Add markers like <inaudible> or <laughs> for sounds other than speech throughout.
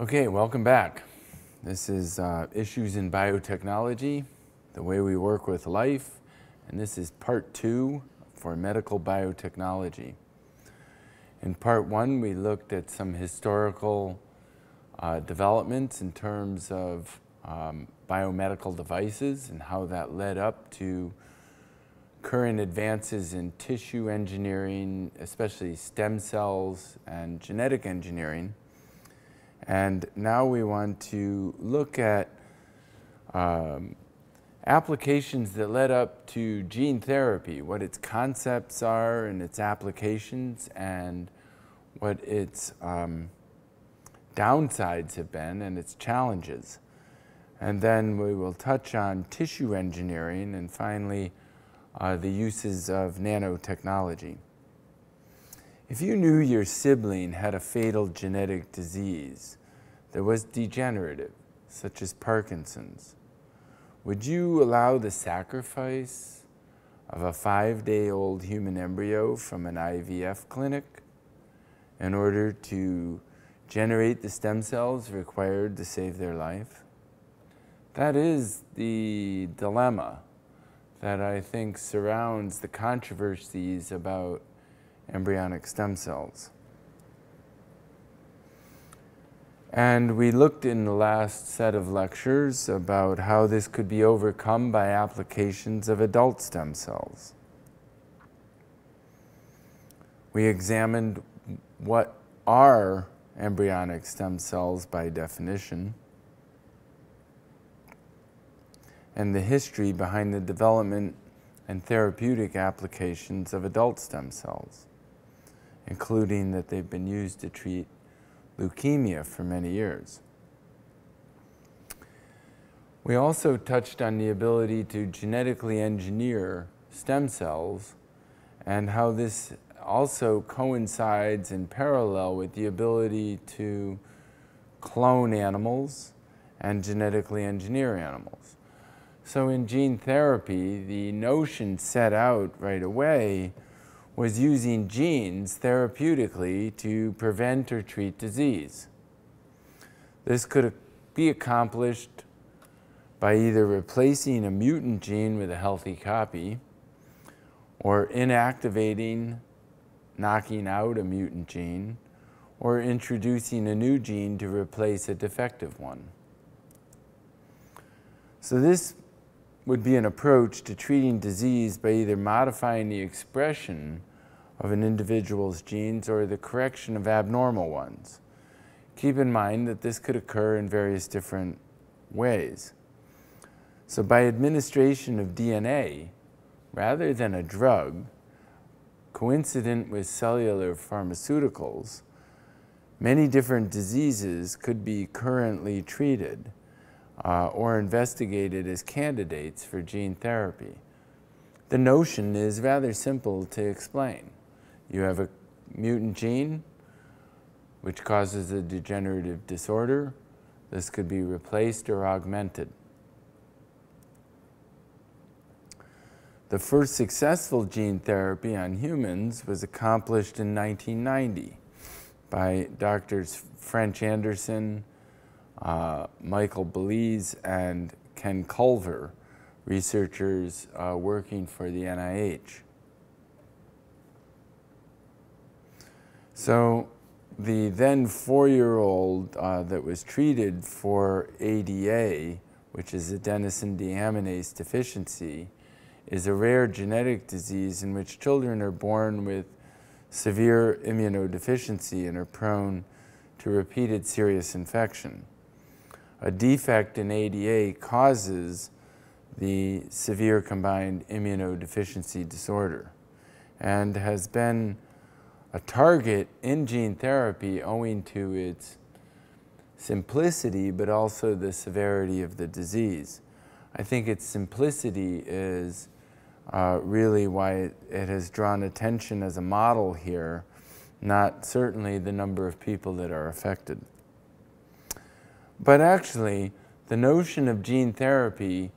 Okay, welcome back. This is uh, Issues in Biotechnology, the way we work with life, and this is part two for medical biotechnology. In part one, we looked at some historical uh, developments in terms of um, biomedical devices and how that led up to current advances in tissue engineering, especially stem cells and genetic engineering. And now we want to look at um, applications that led up to gene therapy, what its concepts are and its applications, and what its um, downsides have been and its challenges. And then we will touch on tissue engineering and finally uh, the uses of nanotechnology. If you knew your sibling had a fatal genetic disease that was degenerative, such as Parkinson's, would you allow the sacrifice of a five day old human embryo from an IVF clinic in order to generate the stem cells required to save their life? That is the dilemma that I think surrounds the controversies about embryonic stem cells. And we looked in the last set of lectures about how this could be overcome by applications of adult stem cells. We examined what are embryonic stem cells by definition and the history behind the development and therapeutic applications of adult stem cells, including that they've been used to treat leukemia for many years. We also touched on the ability to genetically engineer stem cells and how this also coincides in parallel with the ability to clone animals and genetically engineer animals. So in gene therapy, the notion set out right away was using genes therapeutically to prevent or treat disease. This could be accomplished by either replacing a mutant gene with a healthy copy or inactivating, knocking out a mutant gene, or introducing a new gene to replace a defective one. So this would be an approach to treating disease by either modifying the expression of an individual's genes or the correction of abnormal ones. Keep in mind that this could occur in various different ways. So by administration of DNA, rather than a drug, coincident with cellular pharmaceuticals, many different diseases could be currently treated uh, or investigated as candidates for gene therapy. The notion is rather simple to explain. You have a mutant gene which causes a degenerative disorder. This could be replaced or augmented. The first successful gene therapy on humans was accomplished in 1990 by doctors French Anderson, uh, Michael Blaese, and Ken Culver, researchers uh, working for the NIH. So the then four-year-old uh, that was treated for ADA, which is adenosine deaminase deficiency, is a rare genetic disease in which children are born with severe immunodeficiency and are prone to repeated serious infection a defect in ADA causes the severe combined immunodeficiency disorder and has been a target in gene therapy owing to its simplicity but also the severity of the disease. I think its simplicity is uh, really why it, it has drawn attention as a model here, not certainly the number of people that are affected. But actually, the notion of gene therapy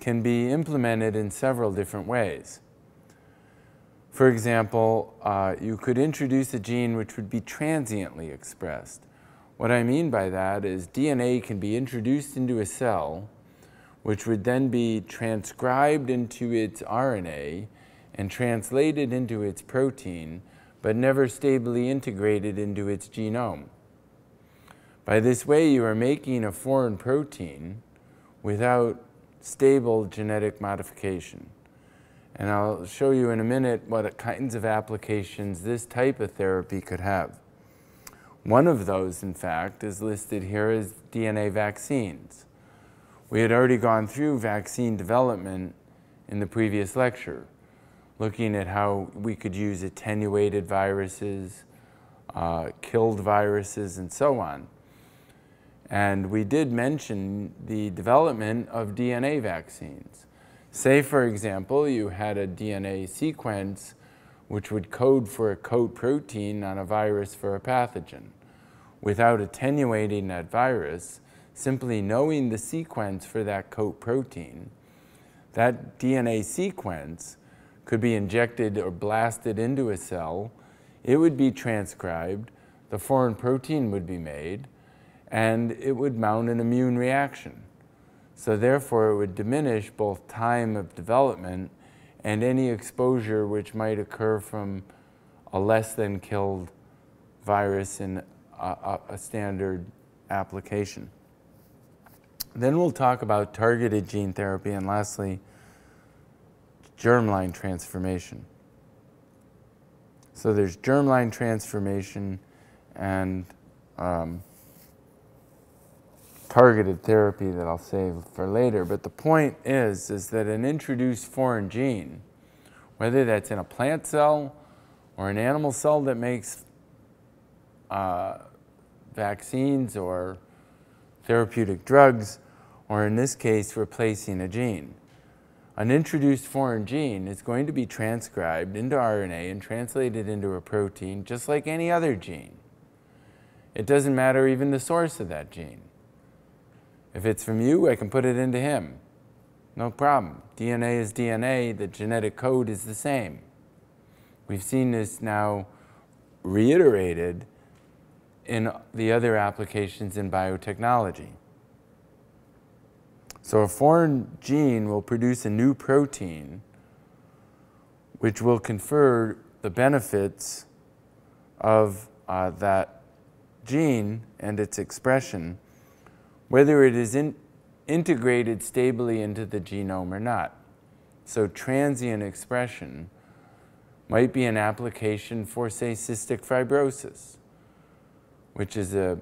can be implemented in several different ways. For example, uh, you could introduce a gene which would be transiently expressed, What I mean by that is DNA can be introduced into a cell, which would then be transcribed into its RNA and translated into its protein, but never stably integrated into its genome. By this way, you are making a foreign protein without stable genetic modification. And I'll show you in a minute what kinds of applications this type of therapy could have. One of those, in fact, is listed here as DNA vaccines. We had already gone through vaccine development in the previous lecture, looking at how we could use attenuated viruses, uh, killed viruses, and so on. And we did mention the development of DNA vaccines. Say, for example, you had a DNA sequence which would code for a coat protein on a virus for a pathogen. Without attenuating that virus, simply knowing the sequence for that coat protein, that DNA sequence could be injected or blasted into a cell, it would be transcribed, the foreign protein would be made, and it would mount an immune reaction. So therefore, it would diminish both time of development and any exposure which might occur from a less than killed virus in a, a standard application. Then we'll talk about targeted gene therapy and lastly, germline transformation. So there's germline transformation and um, targeted therapy that I'll save for later. But the point is, is that an introduced foreign gene, whether that's in a plant cell or an animal cell that makes uh, vaccines or therapeutic drugs, or in this case, replacing a gene. An introduced foreign gene is going to be transcribed into RNA and translated into a protein just like any other gene. It doesn't matter even the source of that gene. If it's from you, I can put it into him. No problem. DNA is DNA, the genetic code is the same. We've seen this now reiterated in the other applications in biotechnology. So a foreign gene will produce a new protein which will confer the benefits of uh, that gene and its expression, whether it is in integrated stably into the genome or not. So transient expression might be an application for, say, cystic fibrosis which is a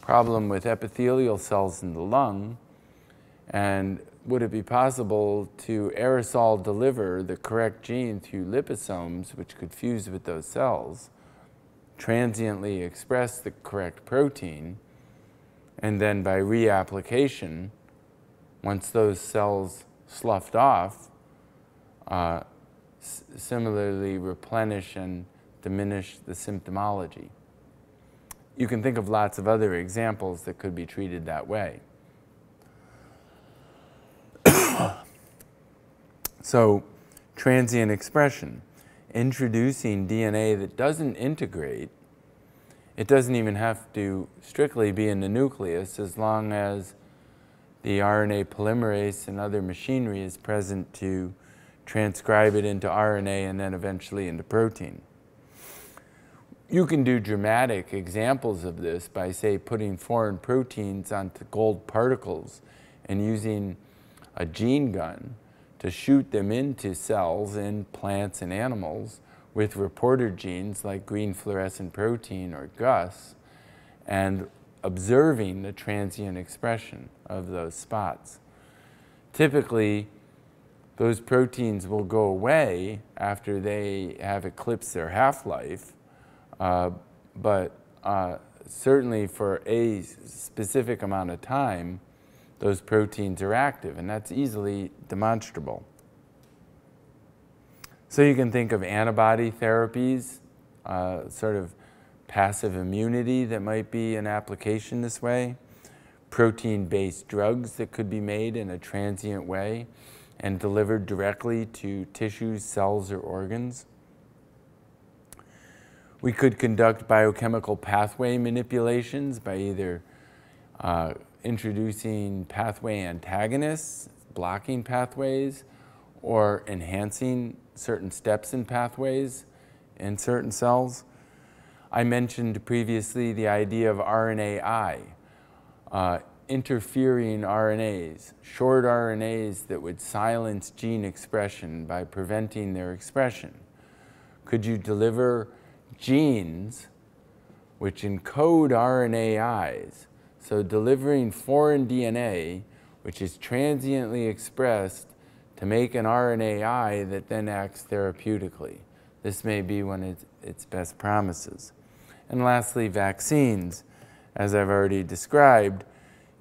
problem with epithelial cells in the lung. And would it be possible to aerosol deliver the correct gene through liposomes, which could fuse with those cells, transiently express the correct protein, and then by reapplication, once those cells sloughed off, uh, similarly replenish and diminish the symptomology you can think of lots of other examples that could be treated that way. <coughs> so, transient expression, introducing DNA that doesn't integrate, it doesn't even have to strictly be in the nucleus as long as the RNA polymerase and other machinery is present to transcribe it into RNA and then eventually into protein. You can do dramatic examples of this by, say, putting foreign proteins onto gold particles and using a gene gun to shoot them into cells in plants and animals with reporter genes like green fluorescent protein or GUS and observing the transient expression of those spots. Typically, those proteins will go away after they have eclipsed their half-life uh, but uh, certainly for a specific amount of time, those proteins are active, and that's easily demonstrable. So you can think of antibody therapies, uh, sort of passive immunity that might be an application this way, protein-based drugs that could be made in a transient way and delivered directly to tissues, cells, or organs. We could conduct biochemical pathway manipulations by either uh, introducing pathway antagonists, blocking pathways, or enhancing certain steps and pathways in certain cells. I mentioned previously the idea of RNAi, uh, interfering RNAs, short RNAs that would silence gene expression by preventing their expression. Could you deliver genes which encode RNAis, so delivering foreign DNA, which is transiently expressed to make an RNAi that then acts therapeutically. This may be one of its best promises. And lastly, vaccines. As I've already described,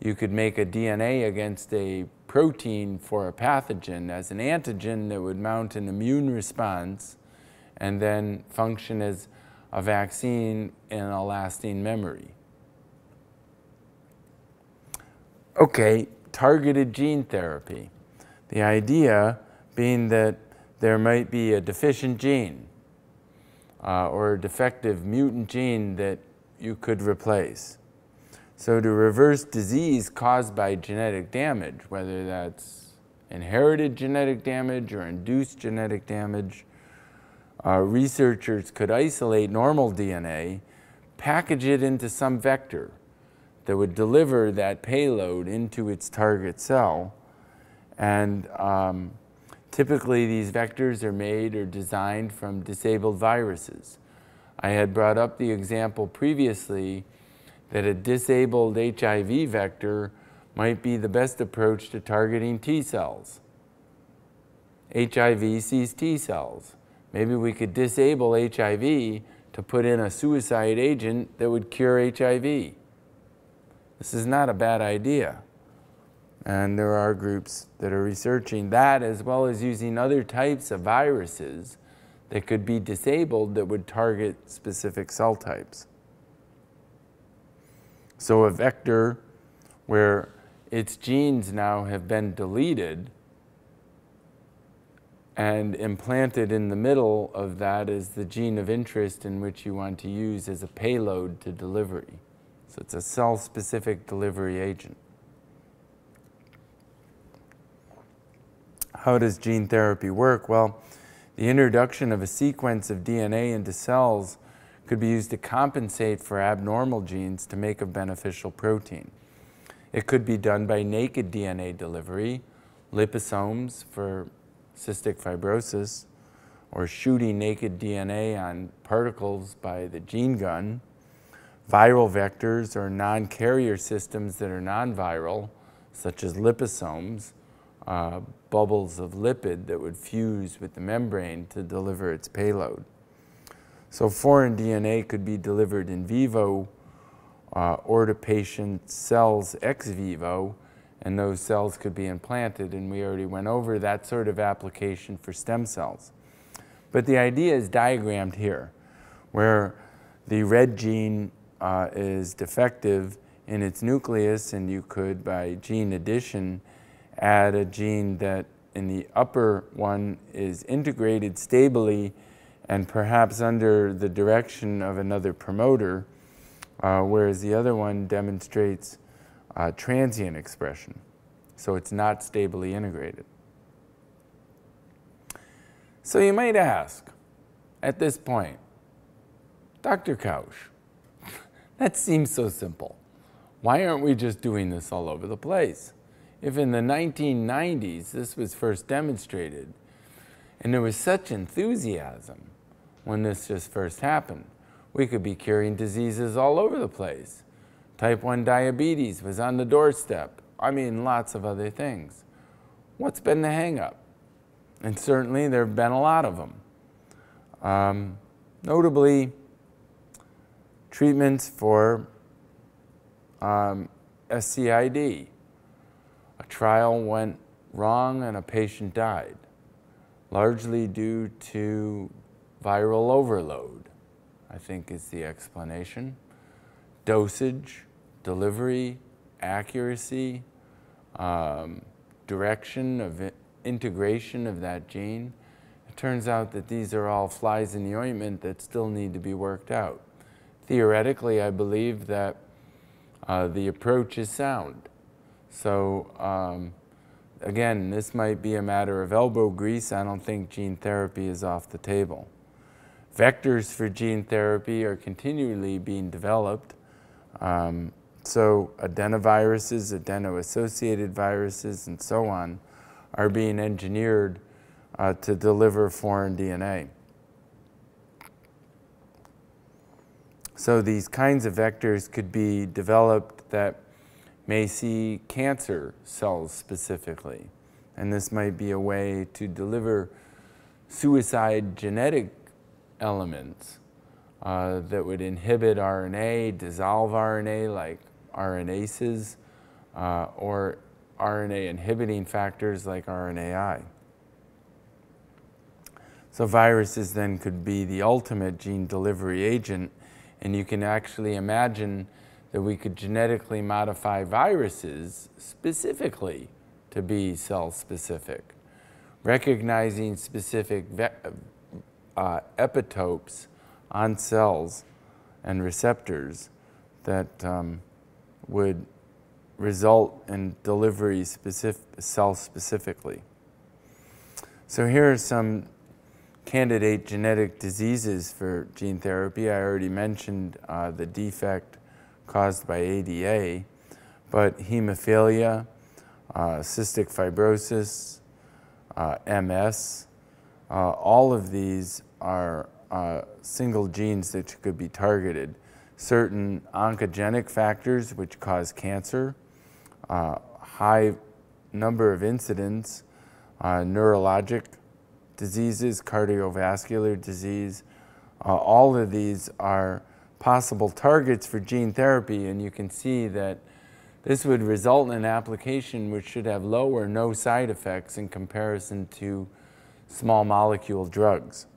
you could make a DNA against a protein for a pathogen as an antigen that would mount an immune response and then function as a vaccine in a lasting memory. Okay, targeted gene therapy. The idea being that there might be a deficient gene uh, or a defective mutant gene that you could replace. So to reverse disease caused by genetic damage, whether that's inherited genetic damage or induced genetic damage, uh, researchers could isolate normal DNA, package it into some vector that would deliver that payload into its target cell. And um, typically these vectors are made or designed from disabled viruses. I had brought up the example previously that a disabled HIV vector might be the best approach to targeting T cells. HIV sees T cells. Maybe we could disable HIV to put in a suicide agent that would cure HIV. This is not a bad idea. And there are groups that are researching that as well as using other types of viruses that could be disabled that would target specific cell types. So a vector where its genes now have been deleted and implanted in the middle of that is the gene of interest in which you want to use as a payload to delivery. So it's a cell-specific delivery agent. How does gene therapy work? Well, the introduction of a sequence of DNA into cells could be used to compensate for abnormal genes to make a beneficial protein. It could be done by naked DNA delivery, liposomes for cystic fibrosis, or shooting naked DNA on particles by the gene gun, viral vectors or non-carrier systems that are non-viral, such as liposomes, uh, bubbles of lipid that would fuse with the membrane to deliver its payload. So foreign DNA could be delivered in vivo uh, or to patient cells ex vivo and those cells could be implanted, and we already went over that sort of application for stem cells. But the idea is diagrammed here, where the red gene uh, is defective in its nucleus, and you could, by gene addition, add a gene that in the upper one is integrated stably and perhaps under the direction of another promoter, uh, whereas the other one demonstrates uh, transient expression. So it's not stably integrated. So you might ask at this point, Dr. Kausch, <laughs> that seems so simple. Why aren't we just doing this all over the place? If in the 1990s this was first demonstrated, and there was such enthusiasm when this just first happened, we could be curing diseases all over the place. Type 1 diabetes was on the doorstep. I mean, lots of other things. What's been the hangup? And certainly there have been a lot of them. Um, notably, treatments for um, SCID. Trial went wrong and a patient died, largely due to viral overload, I think is the explanation. Dosage, delivery, accuracy, um, direction of integration of that gene. It turns out that these are all flies in the ointment that still need to be worked out. Theoretically, I believe that uh, the approach is sound. So um, again, this might be a matter of elbow grease. I don't think gene therapy is off the table. Vectors for gene therapy are continually being developed. Um, so adenoviruses, adeno-associated viruses, and so on are being engineered uh, to deliver foreign DNA. So these kinds of vectors could be developed that may see cancer cells specifically. And this might be a way to deliver suicide genetic elements uh, that would inhibit RNA, dissolve RNA like RNases, uh, or RNA inhibiting factors like RNAi. So viruses then could be the ultimate gene delivery agent, and you can actually imagine that we could genetically modify viruses specifically to be cell specific, recognizing specific uh, epitopes on cells and receptors that um, would result in delivery specific, cell specifically. So here are some candidate genetic diseases for gene therapy. I already mentioned uh, the defect caused by ADA, but hemophilia, uh, cystic fibrosis, uh, MS, uh, all of these are uh, single genes that could be targeted. Certain oncogenic factors which cause cancer, uh, high number of incidents, uh, neurologic diseases, cardiovascular disease, all of these are possible targets for gene therapy, and you can see that this would result in an application which should have low or no side effects in comparison to small molecule drugs.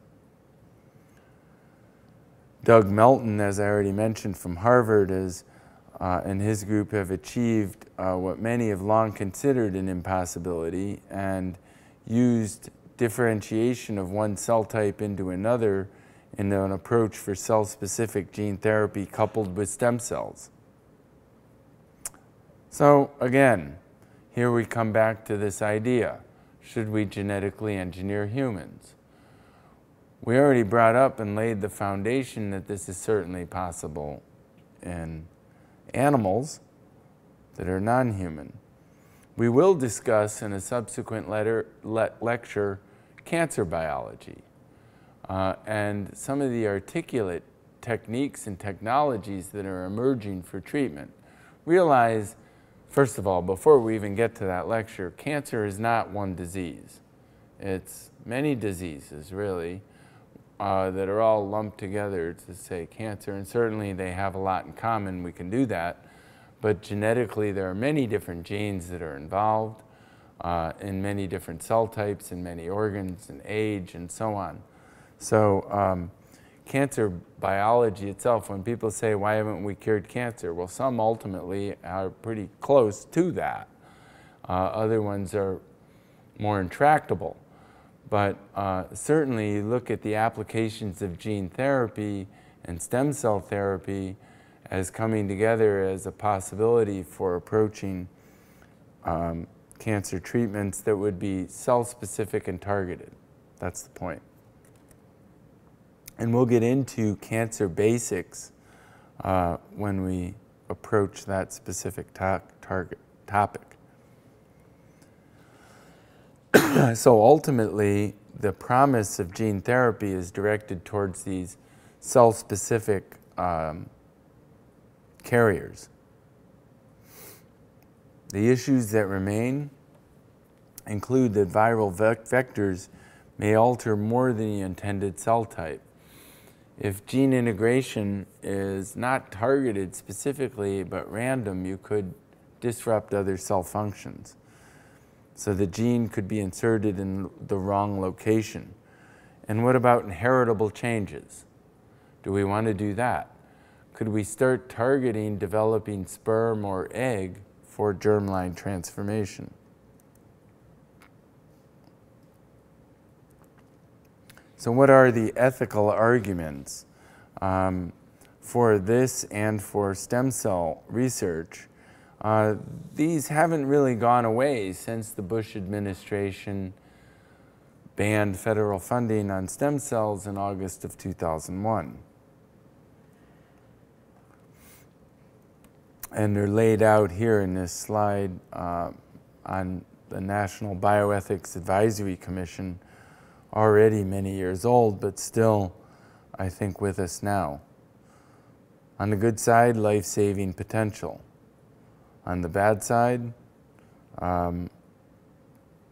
Doug Melton, as I already mentioned from Harvard, is, uh, and his group have achieved uh, what many have long considered an impossibility and used differentiation of one cell type into another in an approach for cell-specific gene therapy coupled with stem cells. So again, here we come back to this idea. Should we genetically engineer humans? We already brought up and laid the foundation that this is certainly possible in animals that are non-human. We will discuss in a subsequent letter, le lecture cancer biology uh, and some of the articulate techniques and technologies that are emerging for treatment. Realize, first of all, before we even get to that lecture, cancer is not one disease. It's many diseases, really, uh, that are all lumped together to say cancer, and certainly they have a lot in common, we can do that, but genetically there are many different genes that are involved uh, in many different cell types in many organs and age and so on. So um, cancer biology itself, when people say, why haven't we cured cancer? Well, some ultimately are pretty close to that. Uh, other ones are more intractable. But uh, certainly you look at the applications of gene therapy and stem cell therapy as coming together as a possibility for approaching um, cancer treatments that would be cell-specific and targeted. That's the point. And we'll get into cancer basics uh, when we approach that specific to target topic. <clears throat> so ultimately, the promise of gene therapy is directed towards these cell-specific um, carriers. The issues that remain include that viral vectors may alter more than the intended cell type. If gene integration is not targeted specifically but random, you could disrupt other cell functions. So the gene could be inserted in the wrong location. And what about inheritable changes? Do we want to do that? Could we start targeting developing sperm or egg for germline transformation? So, what are the ethical arguments um, for this and for stem cell research? Uh, these haven't really gone away since the Bush administration banned federal funding on stem cells in August of 2001. And they're laid out here in this slide uh, on the National Bioethics Advisory Commission already many years old, but still, I think, with us now. On the good side, life saving potential. On the bad side, um,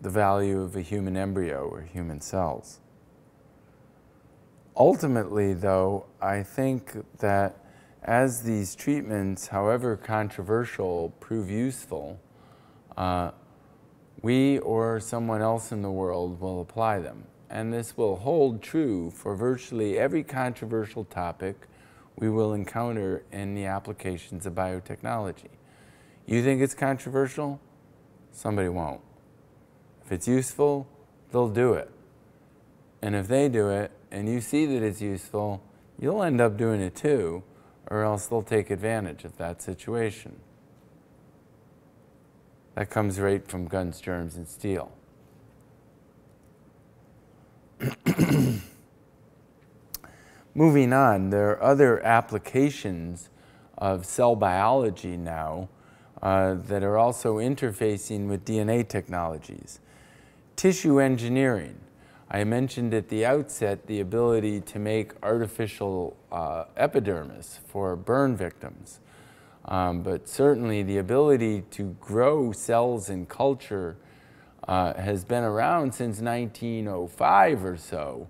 the value of a human embryo or human cells. Ultimately, though, I think that as these treatments, however controversial, prove useful, uh, we or someone else in the world will apply them and this will hold true for virtually every controversial topic we will encounter in the applications of biotechnology. You think it's controversial? Somebody won't. If it's useful, they'll do it. And if they do it and you see that it's useful, you'll end up doing it too, or else they'll take advantage of that situation. That comes right from guns, germs, and steel. <clears throat> Moving on, there are other applications of cell biology now uh, that are also interfacing with DNA technologies. Tissue engineering. I mentioned at the outset the ability to make artificial uh, epidermis for burn victims. Um, but certainly the ability to grow cells in culture uh, has been around since 1905 or so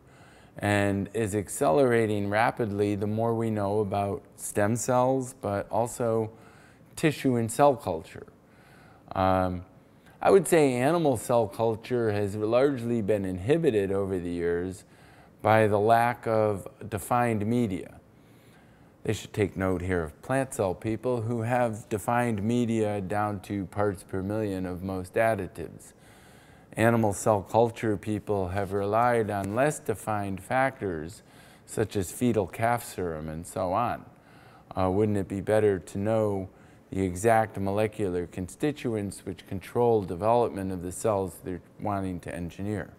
and is accelerating rapidly the more we know about stem cells, but also tissue and cell culture. Um, I would say animal cell culture has largely been inhibited over the years by the lack of defined media. They should take note here of plant cell people who have defined media down to parts per million of most additives animal cell culture people have relied on less defined factors such as fetal calf serum and so on. Uh, wouldn't it be better to know the exact molecular constituents which control development of the cells they're wanting to engineer?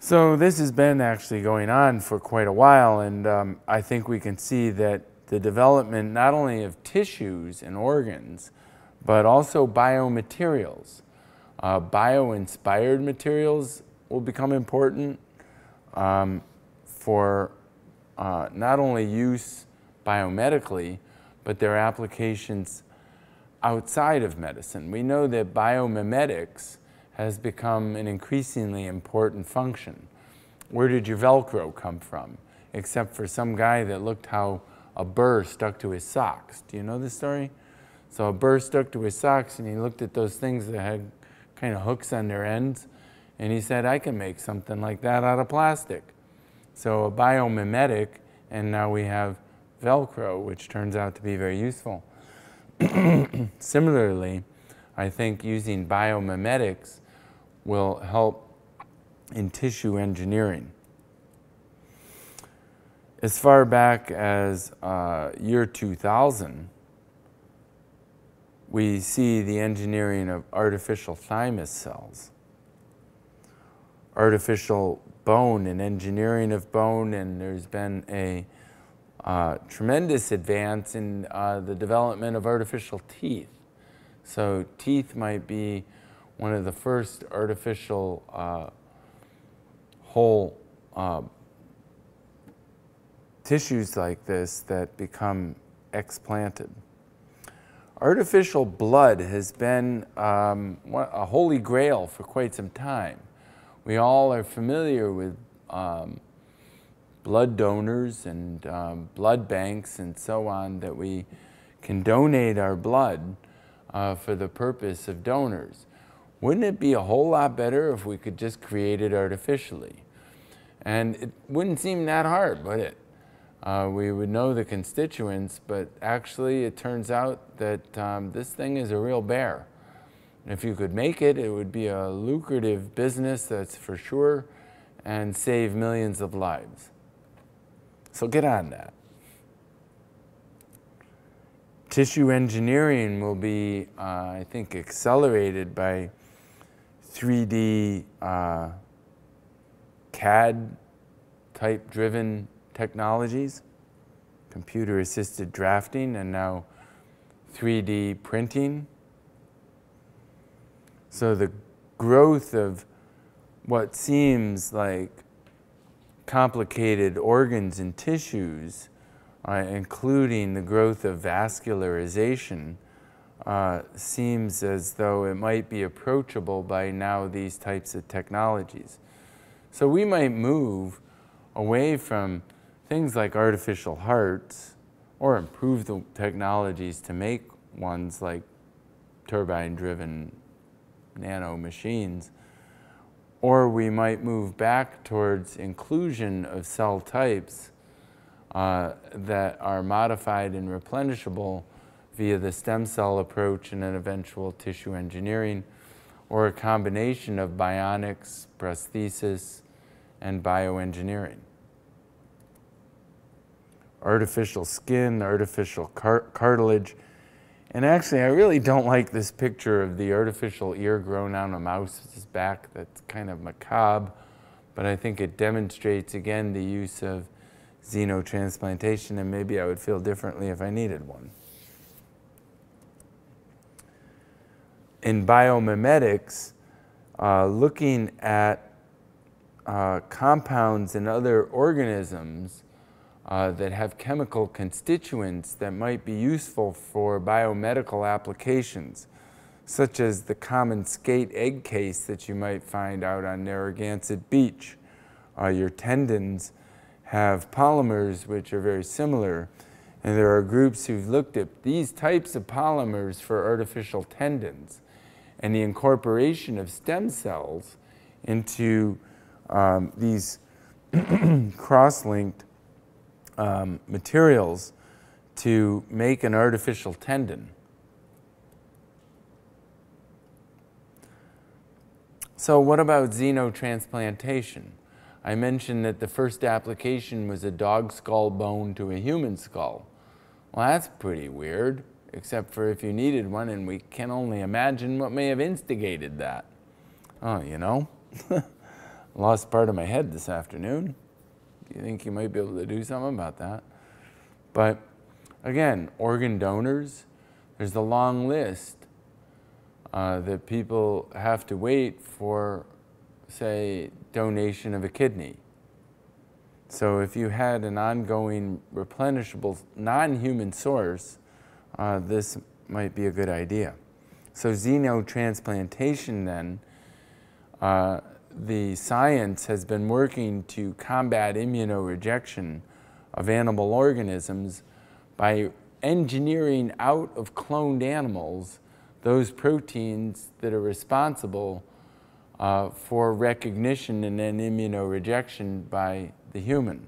So this has been actually going on for quite a while, and um, I think we can see that the development not only of tissues and organs, but also biomaterials. Uh, bio-inspired materials will become important um, for uh, not only use biomedically, but their applications outside of medicine. We know that biomimetics has become an increasingly important function. Where did your Velcro come from? Except for some guy that looked how a burr stuck to his socks. Do you know this story? So burr stuck to his socks and he looked at those things that had kind of hooks on their ends and he said, I can make something like that out of plastic. So a biomimetic, and now we have Velcro, which turns out to be very useful. <clears throat> Similarly, I think using biomimetics will help in tissue engineering. As far back as uh, year 2000, we see the engineering of artificial thymus cells, artificial bone and engineering of bone, and there's been a uh, tremendous advance in uh, the development of artificial teeth. So teeth might be one of the first artificial uh, whole uh, tissues like this that become explanted. Artificial blood has been um, a holy grail for quite some time. We all are familiar with um, blood donors and um, blood banks and so on that we can donate our blood uh, for the purpose of donors. Wouldn't it be a whole lot better if we could just create it artificially? And it wouldn't seem that hard, would it? Uh, we would know the constituents, but actually it turns out that um, this thing is a real bear. If you could make it, it would be a lucrative business, that's for sure, and save millions of lives. So get on that. Tissue engineering will be, uh, I think, accelerated by 3D uh, CAD type driven technologies, computer assisted drafting, and now 3D printing. So the growth of what seems like complicated organs and tissues, uh, including the growth of vascularization, uh, seems as though it might be approachable by now these types of technologies. So we might move away from things like artificial hearts or improve the technologies to make ones like turbine driven nano machines. Or we might move back towards inclusion of cell types uh, that are modified and replenishable via the stem cell approach and an eventual tissue engineering, or a combination of bionics, prosthesis, and bioengineering. Artificial skin, artificial car cartilage, and actually, I really don't like this picture of the artificial ear grown on a mouse's back. That's kind of macabre, but I think it demonstrates again the use of xenotransplantation, and maybe I would feel differently if I needed one. in biomimetics, uh, looking at uh, compounds in other organisms uh, that have chemical constituents that might be useful for biomedical applications, such as the common skate egg case that you might find out on Narragansett Beach. Uh, your tendons have polymers which are very similar, and there are groups who've looked at these types of polymers for artificial tendons and the incorporation of stem cells into um, these <clears throat> cross-linked um, materials to make an artificial tendon. So what about xenotransplantation? I mentioned that the first application was a dog skull bone to a human skull. Well, that's pretty weird except for if you needed one, and we can only imagine what may have instigated that. Oh, you know, <laughs> lost part of my head this afternoon. You think you might be able to do something about that? But again, organ donors, there's a long list uh, that people have to wait for, say, donation of a kidney. So if you had an ongoing replenishable non-human source, uh, this might be a good idea. So xenotransplantation then, uh, the science has been working to combat immunorejection of animal organisms by engineering out of cloned animals those proteins that are responsible uh, for recognition and then immunorejection by the human.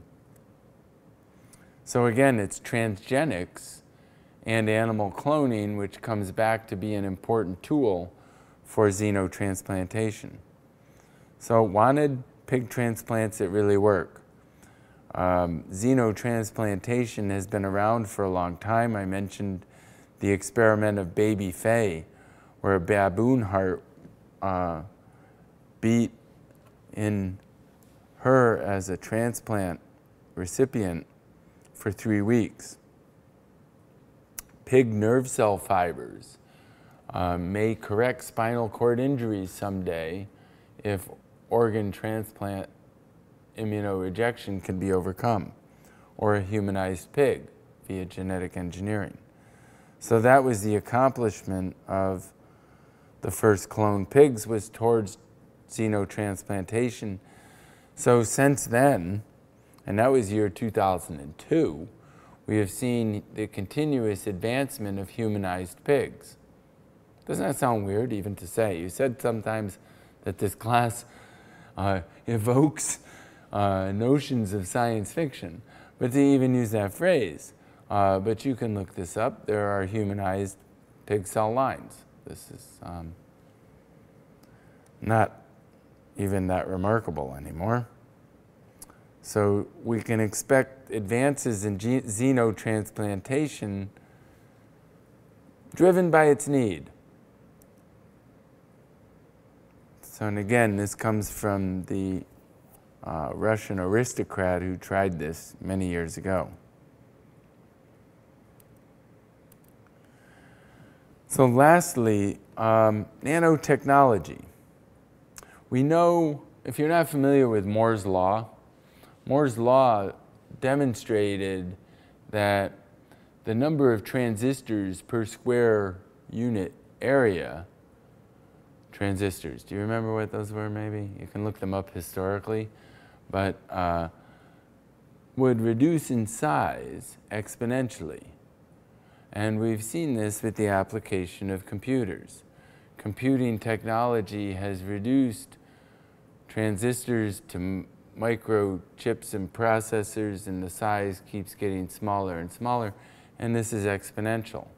So again, it's transgenics and animal cloning, which comes back to be an important tool for xenotransplantation. So wanted pig transplants that really work. Um, xenotransplantation has been around for a long time. I mentioned the experiment of baby Fae, where a baboon heart uh, beat in her as a transplant recipient for three weeks pig nerve cell fibers uh, may correct spinal cord injuries someday if organ transplant immunorejection can be overcome, or a humanized pig via genetic engineering. So that was the accomplishment of the first clone pigs was towards xenotransplantation. So since then, and that was year 2002, we have seen the continuous advancement of humanized pigs. Doesn't that sound weird even to say? You said sometimes that this class uh, <laughs> evokes uh, notions of science fiction, but to even use that phrase. Uh, but you can look this up. There are humanized pig cell lines. This is um, not even that remarkable anymore. So we can expect advances in xenotransplantation driven by its need. So, and again, this comes from the uh, Russian aristocrat who tried this many years ago. So, lastly, um, nanotechnology. We know, if you're not familiar with Moore's Law, Moore's Law demonstrated that the number of transistors per square unit area transistors. Do you remember what those were, maybe? You can look them up historically. But uh, would reduce in size exponentially. And we've seen this with the application of computers. Computing technology has reduced transistors to microchips and processors, and the size keeps getting smaller and smaller, and this is exponential.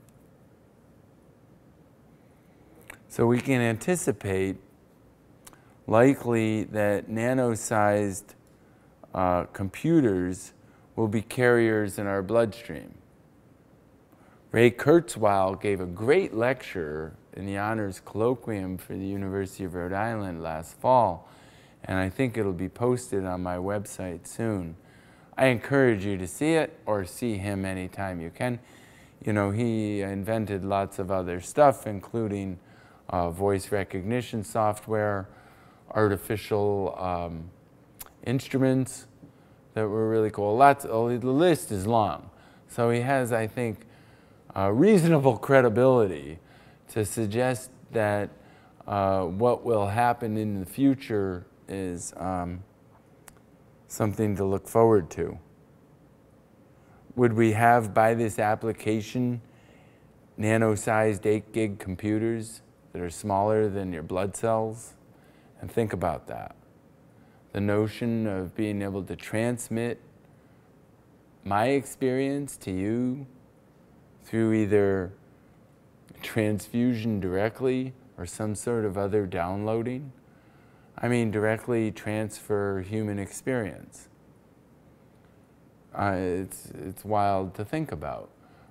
So we can anticipate likely that nano-sized uh, computers will be carriers in our bloodstream. Ray Kurzweil gave a great lecture in the honors colloquium for the University of Rhode Island last fall, and I think it'll be posted on my website soon. I encourage you to see it or see him anytime you can. You know, he invented lots of other stuff, including uh, voice recognition software, artificial um, instruments that were really cool. Lots, oh, the list is long. So he has, I think, reasonable <laughs> credibility to suggest that uh, what will happen in the future is um, something to look forward to. Would we have, by this application, nano-sized 8 gig computers that are smaller than your blood cells? And think about that. The notion of being able to transmit my experience to you through either transfusion directly or some sort of other downloading. I mean, directly transfer human experience. Uh, it's, it's wild to think about.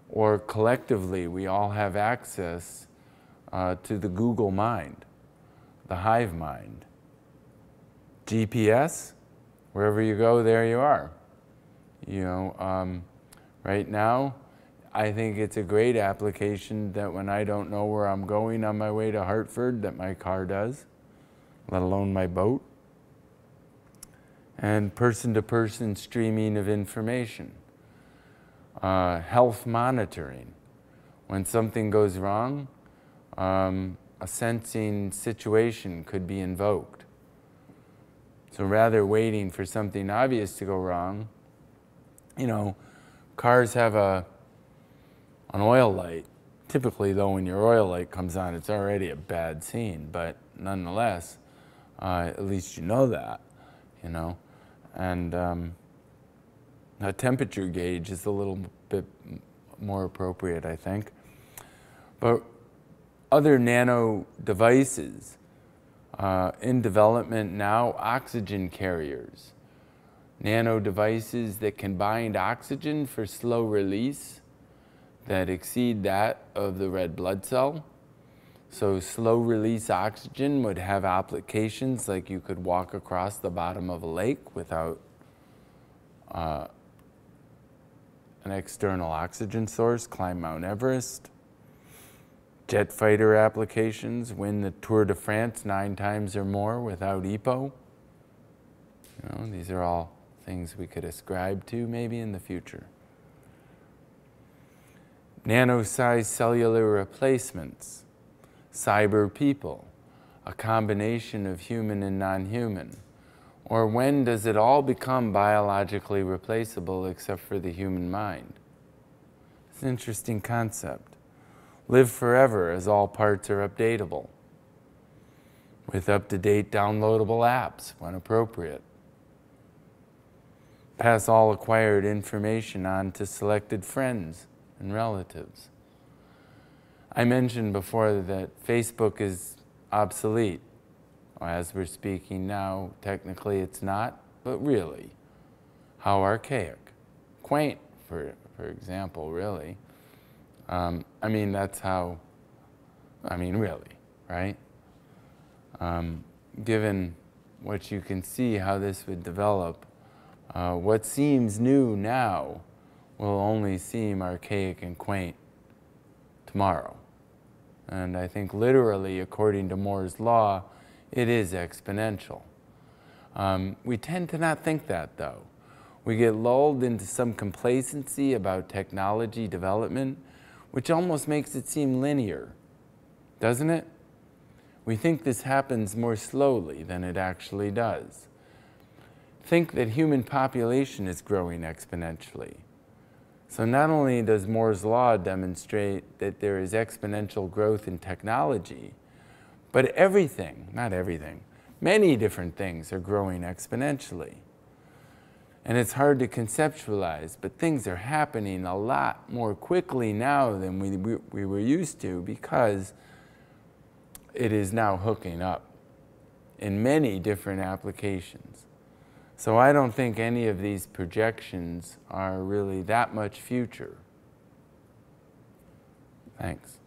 Or collectively, we all have access uh, to the Google mind, the hive mind. GPS, wherever you go, there you are. You know, um, right now, I think it's a great application that when I don't know where I'm going on my way to Hartford, that my car does, let alone my boat. And person to person streaming of information. Uh, health monitoring. When something goes wrong, um, a sensing situation could be invoked. So rather waiting for something obvious to go wrong, you know, cars have a an oil light. Typically, though, when your oil light comes on, it's already a bad scene. But nonetheless, uh, at least you know that, you know. And um, a temperature gauge is a little bit more appropriate, I think. But other nano devices uh, in development now, oxygen carriers, nano devices that can bind oxygen for slow release that exceed that of the red blood cell. So slow release oxygen would have applications like you could walk across the bottom of a lake without uh, an external oxygen source, climb Mount Everest jet fighter applications, win the Tour de France nine times or more without EPO. You know, these are all things we could ascribe to maybe in the future. Nano-sized cellular replacements, cyber people, a combination of human and non-human. Or when does it all become biologically replaceable except for the human mind? It's an interesting concept live forever as all parts are updatable with up-to-date downloadable apps when appropriate. Pass all acquired information on to selected friends and relatives. I mentioned before that Facebook is obsolete As we're speaking now, technically it's not, but really, how archaic, quaint, for, for example, really. Um, I mean, that's how, I mean, really, right? Um, given what you can see how this would develop, uh, what seems new now will only seem archaic and quaint tomorrow. And I think literally, according to Moore's law, it is exponential. Um, we tend to not think that though. We get lulled into some complacency about technology development, which almost makes it seem linear, doesn't it? We think this happens more slowly than it actually does. Think that human population is growing exponentially. So not only does Moore's law demonstrate that there is exponential growth in technology, but everything, not everything, many different things are growing exponentially. And it's hard to conceptualize, but things are happening a lot more quickly now than we, we, we were used to because it is now hooking up in many different applications. So I don't think any of these projections are really that much future. Thanks.